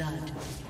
blood.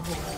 不不不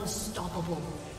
Unstoppable.